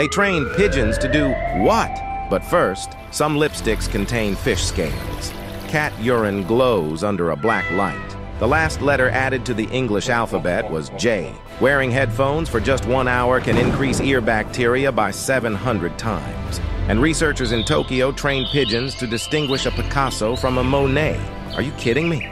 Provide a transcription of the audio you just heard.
They trained pigeons to do what? But first, some lipsticks contain fish scales. Cat urine glows under a black light. The last letter added to the English alphabet was J. Wearing headphones for just one hour can increase ear bacteria by 700 times. And researchers in Tokyo trained pigeons to distinguish a Picasso from a Monet. Are you kidding me?